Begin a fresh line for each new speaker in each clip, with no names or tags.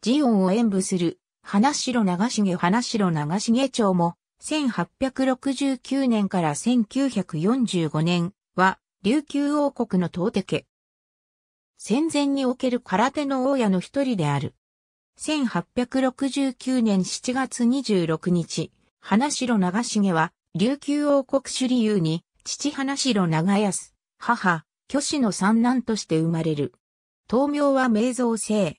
ジオンを演舞する、花城長重花城長重町も、1869年から1945年は、琉球王国の東手家。戦前における空手の大家の一人である。1869年7月26日、花城長重は、琉球王国首里遊に、父花城長安、母、虚子の三男として生まれる。豆苗は明蔵姓。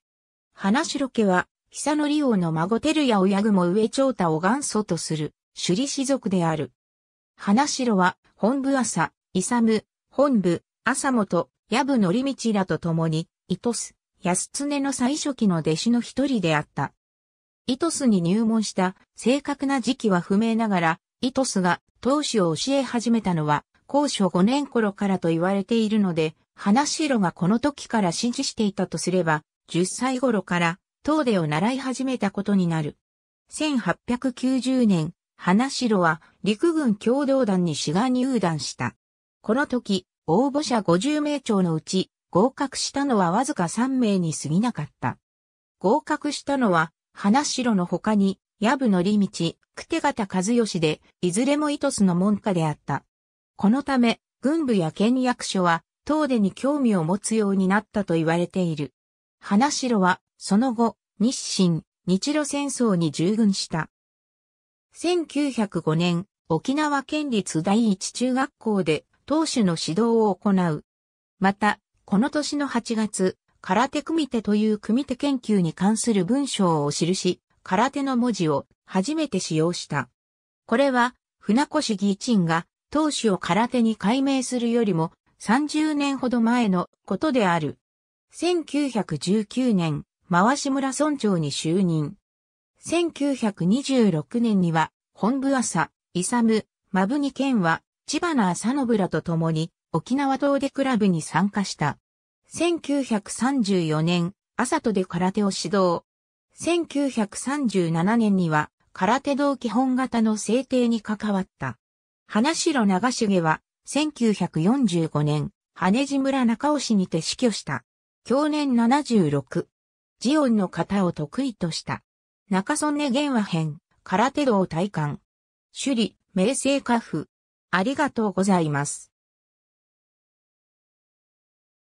花城家は、久則王の孫照屋親雲上長太を元祖とする、首里氏族である。花城は、本部朝、勇、本部、朝本、矢部則道らと共に、イトス、安常の最初期の弟子の一人であった。イトスに入門した正確な時期は不明ながら、イトスが当主を教え始めたのは、高所5年頃からと言われているので、花城がこの時から指示していたとすれば、10歳頃から東出を習い始めたことになる。1890年、花城は陸軍共同団に志願入団した。この時、応募者50名庁のうち合格したのはわずか3名に過ぎなかった。合格したのは、花城の他に、矢部のり道、久手方和義で、いずれもイトスの門下であった。このため、軍部や県役所は、東出に興味を持つようになったと言われている。花城は、その後、日清、日露戦争に従軍した。1905年、沖縄県立第一中学校で、当主の指導を行う。また、この年の8月、空手組手という組手研究に関する文章を記し、空手の文字を初めて使用した。これは、船越義鎮が当主を空手に改名するよりも30年ほど前のことである。1919年、回し村村長に就任。1926年には、本部朝、勇、マブニ県は、千葉な朝信らと共に、沖縄東出クラブに参加した。1934年、朝とで空手を指導。1937年には、空手道基本型の制定に関わった。花城長重は、1945年、羽地村中尾市にて死去した。享年76。ジオンの型を得意とした。中曽根玄和編、空手道体感。首里、名声家父。ありがとうございます。